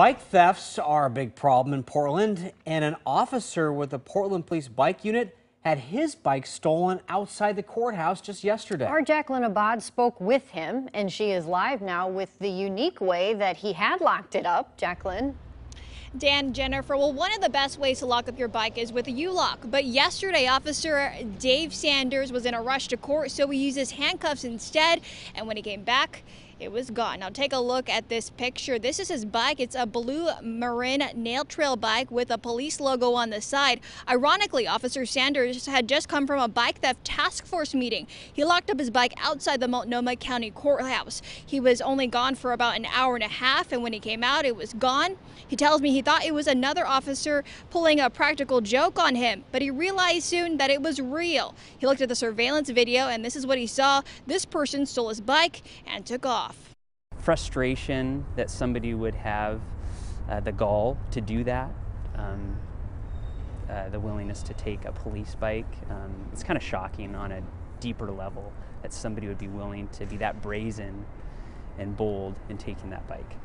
Bike thefts are a big problem in Portland, and an officer with the Portland Police Bike Unit had his bike stolen outside the courthouse just yesterday. Our Jacqueline Abad spoke with him, and she is live now with the unique way that he had locked it up. Jacqueline. Dan Jennifer, well, one of the best ways to lock up your bike is with a U-lock. But yesterday, Officer Dave Sanders was in a rush to court, so he used his handcuffs instead. And when he came back, it was gone. Now take a look at this picture. This is his bike. It's a blue Marin nail trail bike with a police logo on the side. Ironically, Officer Sanders had just come from a bike theft task force meeting. He locked up his bike outside the Multnomah County Courthouse. He was only gone for about an hour and a half, and when he came out, it was gone. He tells me he thought it was another officer pulling a practical joke on him, but he realized soon that it was real. He looked at the surveillance video, and this is what he saw. This person stole his bike and took off frustration that somebody would have uh, the gall to do that, um, uh, the willingness to take a police bike. Um, it's kind of shocking on a deeper level that somebody would be willing to be that brazen and bold in taking that bike.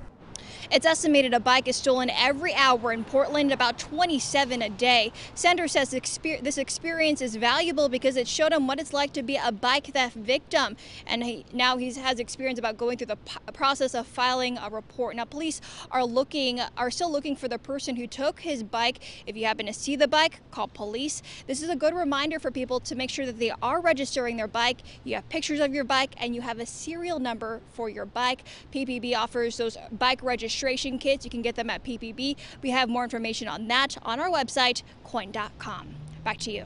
It's estimated a bike is stolen every hour in Portland, about 27 a day. Sanders says this experience is valuable because it showed him what it's like to be a bike theft victim. And he, now he has experience about going through the process of filing a report. Now, police are looking, are still looking for the person who took his bike. If you happen to see the bike, call police. This is a good reminder for people to make sure that they are registering their bike. You have pictures of your bike and you have a serial number for your bike. PPB offers those bike registration kits. You can get them at PPB. We have more information on that on our website, koin.com. Back to you.